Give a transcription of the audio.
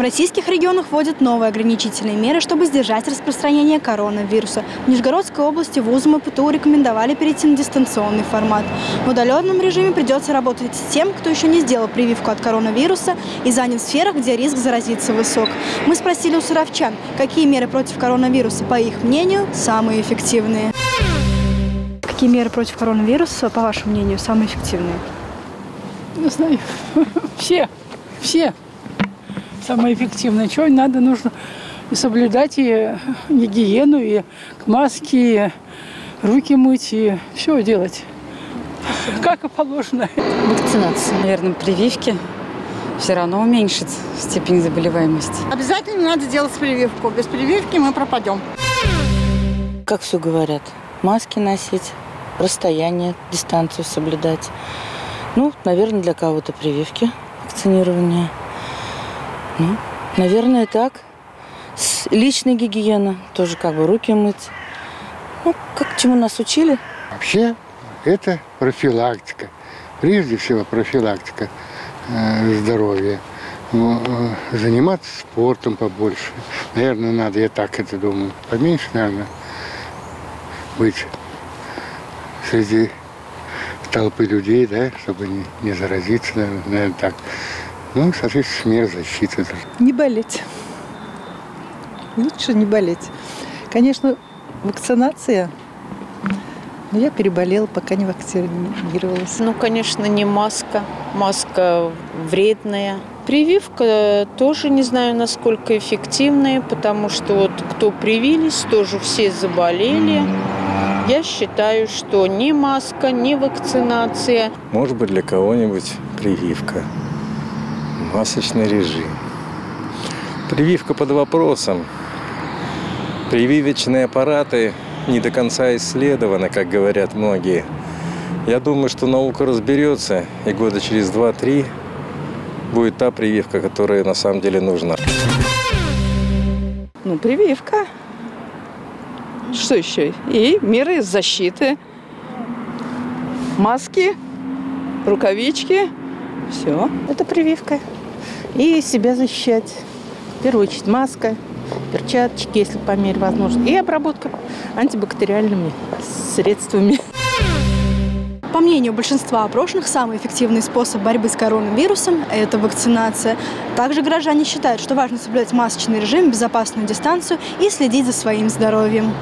В российских регионах вводят новые ограничительные меры, чтобы сдержать распространение коронавируса. В Нижегородской области вузам и ПТУ рекомендовали перейти на дистанционный формат. В удаленном режиме придется работать с тем, кто еще не сделал прививку от коронавируса и занят в сферах, где риск заразиться высок. Мы спросили у саровчан, какие меры против коронавируса, по их мнению, самые эффективные. Какие меры против коронавируса, по вашему мнению, самые эффективные? Не знаю. Все. Все. Самое эффективное. Чего надо, нужно и соблюдать и гигиену, и маски, и руки мыть, и все делать. Как и положено. Вакцинация. Наверное, прививки. Все равно уменьшит степень заболеваемости. Обязательно надо делать прививку. Без прививки мы пропадем. Как все говорят, маски носить, расстояние, дистанцию соблюдать. Ну, наверное, для кого-то прививки, вакцинирование. Ну, наверное, так. С- Личная гигиена, тоже как бы руки мыть. Ну, как чему нас учили. Вообще это профилактика. Прежде всего профилактика э, здоровья. Ну, э, заниматься спортом побольше. Наверное, надо, я так это думаю. Поменьше, наверное, быть среди толпы людей, да, чтобы не, не заразиться, наверное, наверное, так. Ну, соответственно, мер защиты. Не болеть. Лучше не болеть. Конечно, вакцинация. Но я переболела, пока не вакцинировалась. Ну, конечно, не маска. Маска вредная. Прививка тоже не знаю, насколько эффективная, потому что вот кто привились, тоже все заболели. Я считаю, что ни маска, ни вакцинация Может быть, для кого-нибудь прививка. Масочный режим. Прививка под вопросом. Прививочные аппараты не до конца исследованы, как говорят многие. Я думаю, что наука разберется, и года через 2-3 будет та прививка, которая на самом деле нужна. Ну, прививка. Что еще? И меры защиты. Маски, рукавички. Все. Это прививка. И себя защищать. В первую очередь маска, перчаточки, если по мере возможности. И обработка антибактериальными средствами. По мнению большинства опрошенных, самый эффективный способ борьбы с коронавирусом – это вакцинация. Также горожане считают, что важно соблюдать масочный режим, безопасную дистанцию и следить за своим здоровьем.